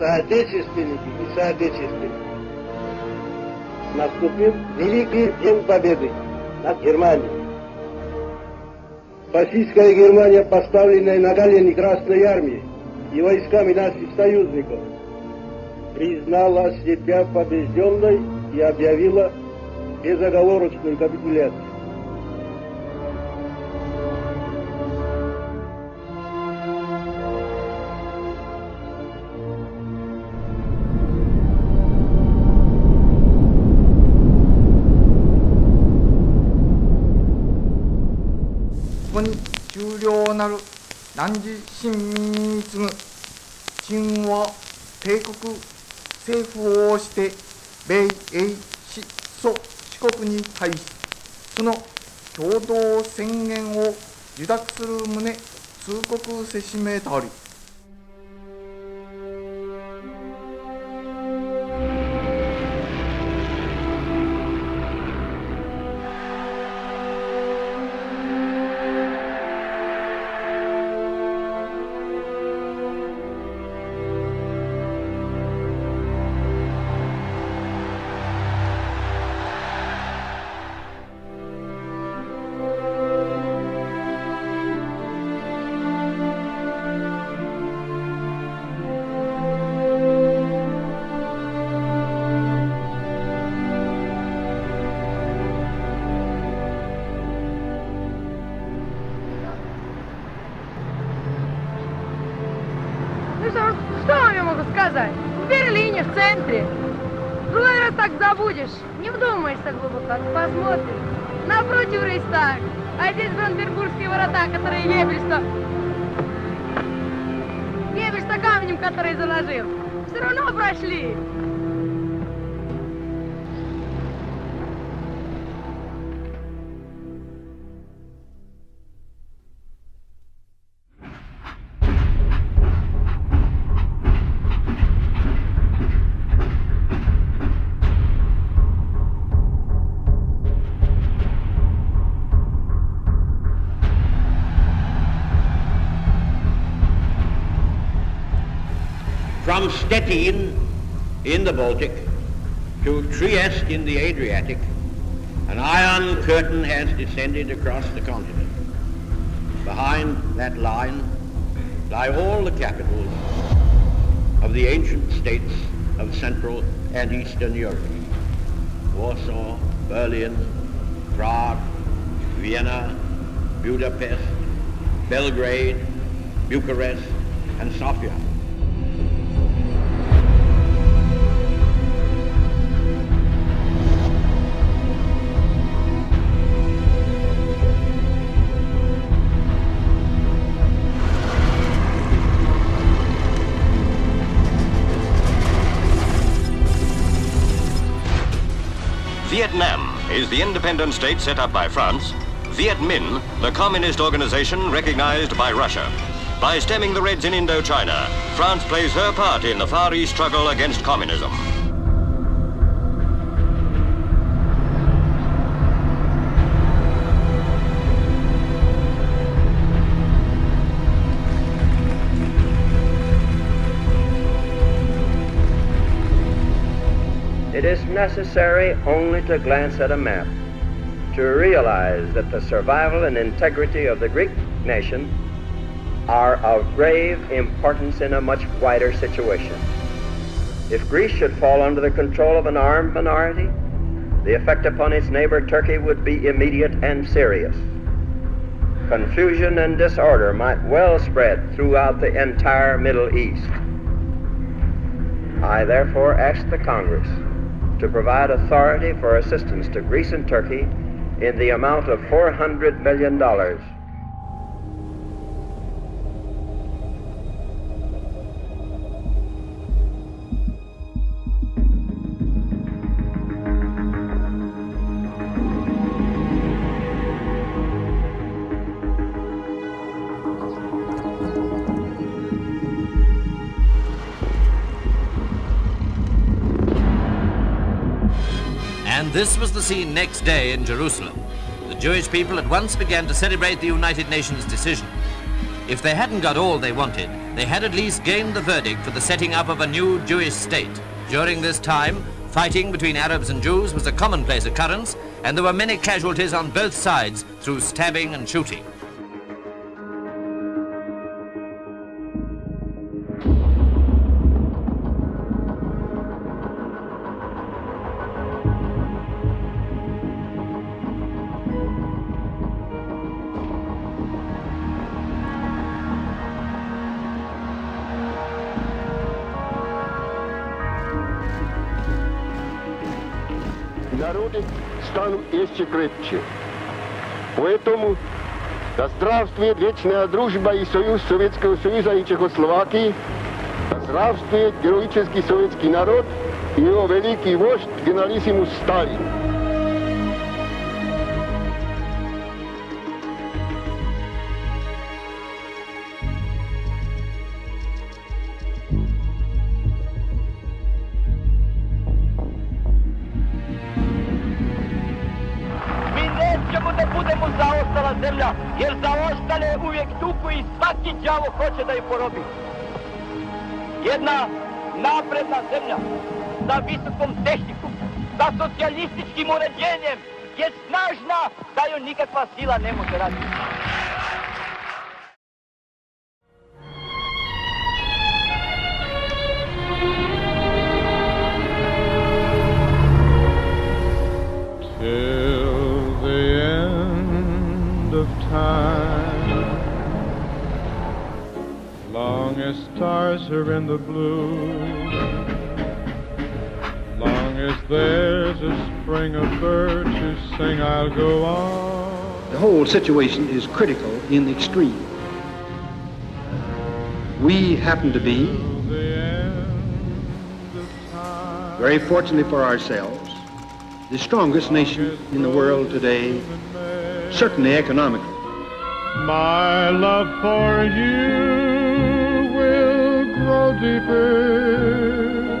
отечественники и соотечественники. Наступил великий день победы над Германией. Фашистская Германия, поставленная на колени Красной Армии и войсками наших союзников, признала себя побежденной и объявила безоговорочную капитуляцию. 南次新民に次ぐ陳和帝国政府をして米英四祖四国に対しその共同宣言を受諾する旨通告せしめたり Увидишь, не вдумайся глубоко, посмотришь. Напротив Рейстаг, а здесь Бранденбургские ворота, которые Ебельста... Ебельста камнем, который заложил. Все равно прошли. From Stettin in the Baltic to Trieste in the Adriatic, an iron curtain has descended across the continent. Behind that line lie all the capitals of the ancient states of Central and Eastern Europe. Warsaw, Berlin, Prague, Vienna, Budapest, Belgrade, Bucharest, and Sofia. The independent state set up by France. Viet Minh, the communist organization recognized by Russia. By stemming the Reds in Indochina, France plays her part in the Far East struggle against communism. It is necessary only to glance at a map to realize that the survival and integrity of the Greek nation are of grave importance in a much wider situation. If Greece should fall under the control of an armed minority, the effect upon its neighbor Turkey would be immediate and serious. Confusion and disorder might well spread throughout the entire Middle East. I therefore ask the Congress to provide authority for assistance to Greece and Turkey in the amount of $400 million. This was the scene next day in Jerusalem. The Jewish people at once began to celebrate the United Nations decision. If they hadn't got all they wanted, they had at least gained the verdict for the setting up of a new Jewish state. During this time, fighting between Arabs and Jews was a commonplace occurrence, and there were many casualties on both sides through stabbing and shooting. Станут еще крепче. Поэтому да здравствует вечная дружба и союз Советского Союза и Чехословакии, да здравствует героический советский народ и его великий вождь генералиссимус Сталин. Zemlja, jer zaostale uvijek tuku i svaki đavo hoće da ih porobi. Jedna napredna zemlja sa visokom tehnikom, sa socijalističkim uređenjem je snažna da joj nikakva sila ne može raditi. Stars are in the blue, long as there's a spring of birds who sing, I'll go on. The whole situation is critical in the extreme. We happen to be, Till the end of time. very fortunately for ourselves, the strongest nation in the world today, certainly economically. My love for you deeper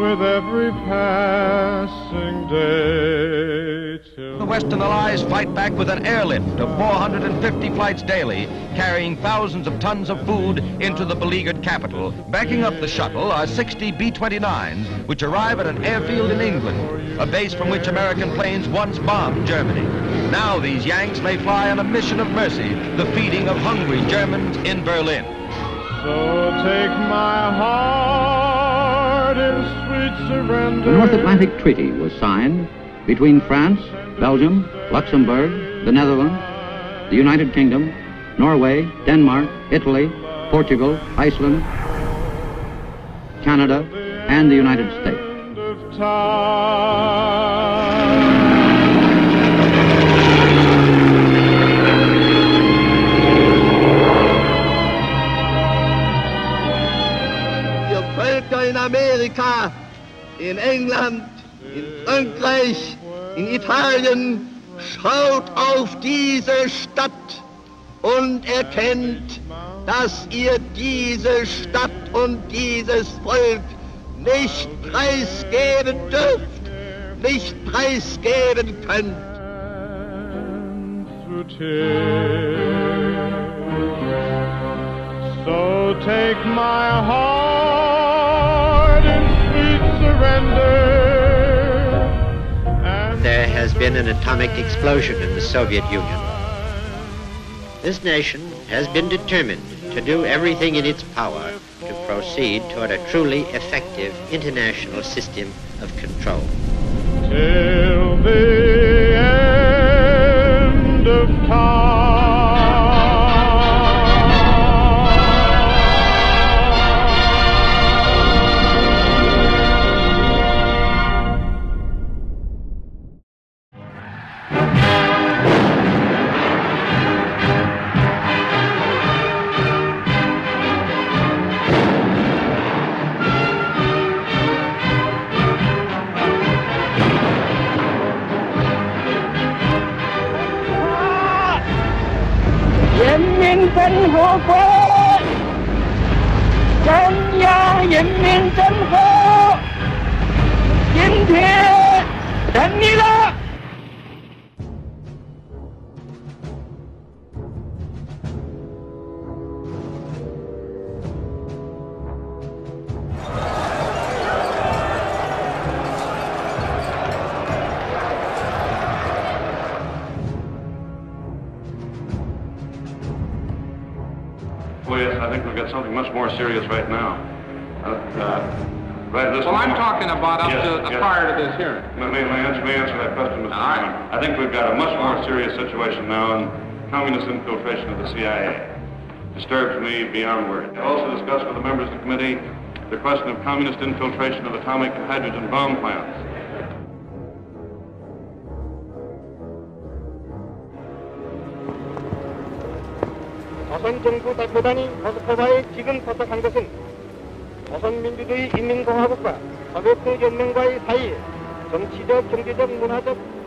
with every passing day The Western Allies fight back with an airlift of 450 flights daily, carrying thousands of tons of food into the beleaguered capital. Backing up the shuttle are 60 B-29s, which arrive at an airfield in England, a base from which American planes once bombed Germany. Now these Yanks may fly on a mission of mercy, the feeding of hungry Germans in Berlin. The North Atlantic Treaty was signed between France, Belgium, Luxembourg, the Netherlands, the United Kingdom, Norway, Denmark, Italy, Portugal, Iceland, Canada, and the United States. Amerika, in England, in Frankreich, in Italien, schaut auf diese Stadt und erkennt, dass ihr diese Stadt und dieses Volk nicht preisgeben dürft, nicht preisgeben könnt. So take my heart been an atomic explosion in the Soviet Union. This nation has been determined to do everything in its power to proceed toward a truly effective international system of control. till the end of 生国过，中央人民政府今天等你了。Got something much more serious right now. Uh, uh, right this Well, I'm moment- talking about up Yes, to uh, yes. prior to this hearing. May, may, may I answer, may answer that question, Mr. Chairman? I think we've got a much more serious situation now in communist infiltration of the CIA. Disturbs me beyond words. I've also discussed with the members of the committee the question of communist infiltration of atomic and hydrogen bomb plants. 조선 정부 대표단이 모스크바에 지금 도착한 것은 조선민주주의 인민공화국과 소비에트 연맹과의 사이에 정치적, 경제적, 문화적,